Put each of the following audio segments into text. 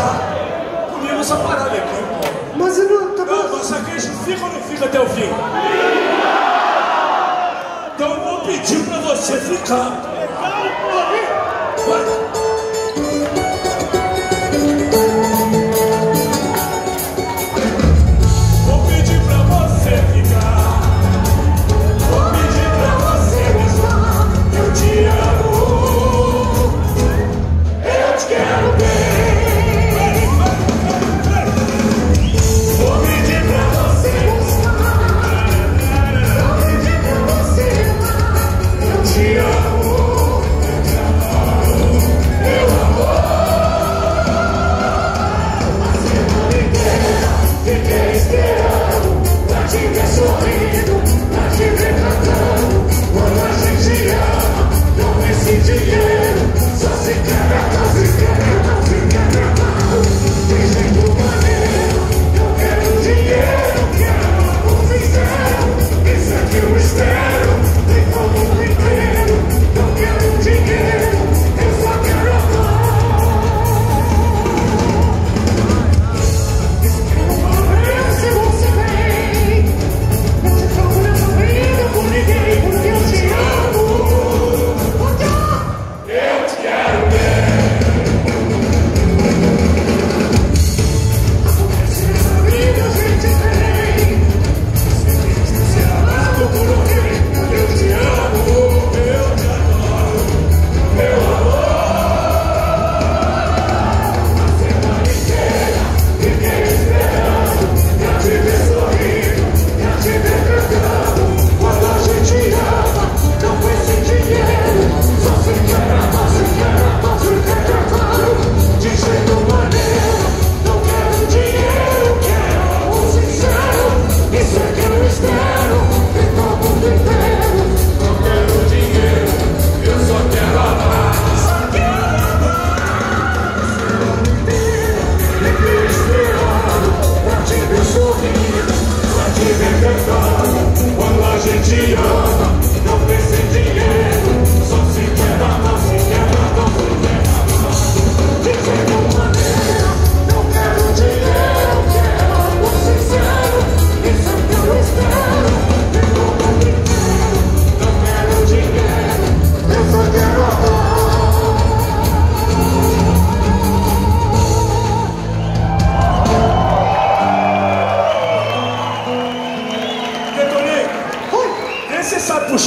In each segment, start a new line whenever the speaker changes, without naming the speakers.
pensar. Comigo essa parada aqui, pô.
Mas eu não. Tá
não, mas a queixa fica ou não fica até o fim? Fica! Então eu vou pedir pra você ficar.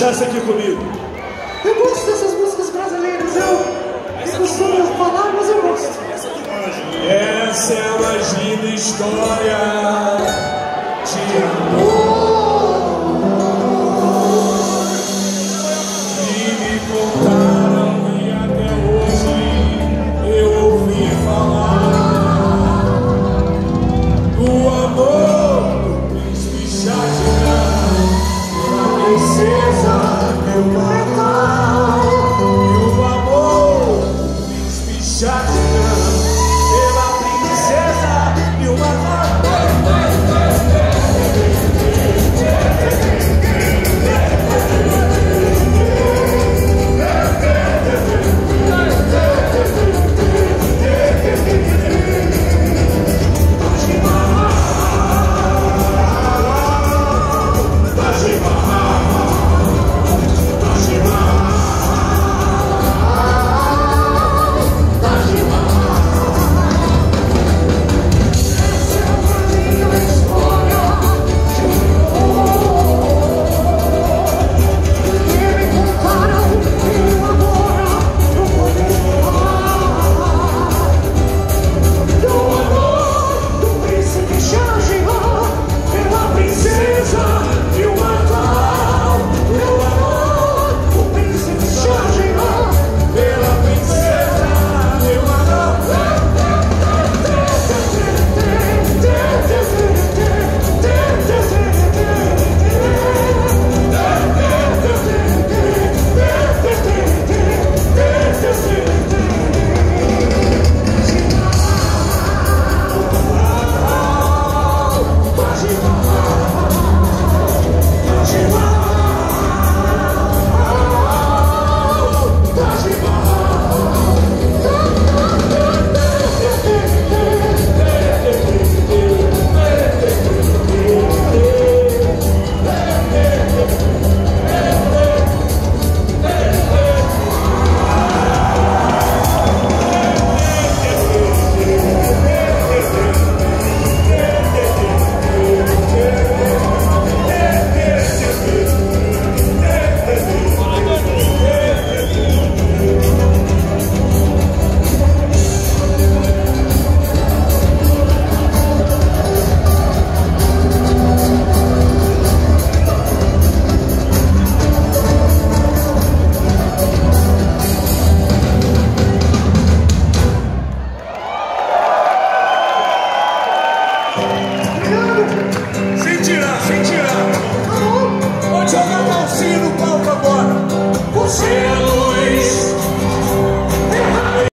marchasse aqui comigo.
Eu gosto dessas músicas brasileiras, eu, essa eu costumo é falar, mas eu gosto.
Essa é a linda é história.